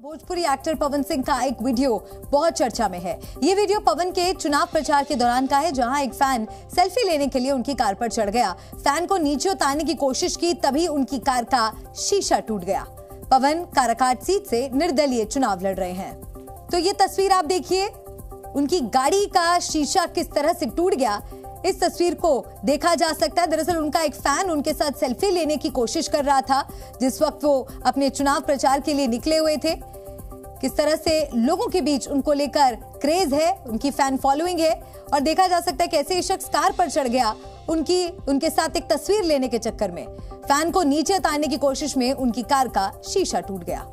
Bhojpuri actor Pawan Singh का एक video बहुत चर्चा में है। ये वीडियो पवन के चुनाव प्रचार के दौरान का है, जहाँ एक फ़ैन सेल्फी लेने के लिए उनकी कार पर चढ़ गया। फ़ैन को नीचे उतारने की कोशिश की, तभी उनकी कार का शीशा टूट गया। पवन काराकाट सीट से निर्दलीय चुनाव लड़ रहे हैं। तो ये तस्वीर आप देखिए, उनकी गाड़ी का शीशा किस तरह से टूट गया इस तस्वीर को देखा जा सकता है। दरअसल उनका एक फ़ैन उनके साथ सेल्फी लेने की कोशिश कर रहा था, जिस वक्त वो अपने चुनाव प्रचार के लिए निकले हुए थे। किस तरह से लोगों के बीच उनको लेकर क्रेज है, उनकी फ़ैन फॉलोइंग है, और देखा जा सकता है कैसे ये शख्स कार पर चढ़ गया, उनकी, उनके साथ एक तस्वीर लेने के चक्कर में। फ़ैन को नीचे उतारने की कोशिश में उनकी कार का शीशा टूट गया.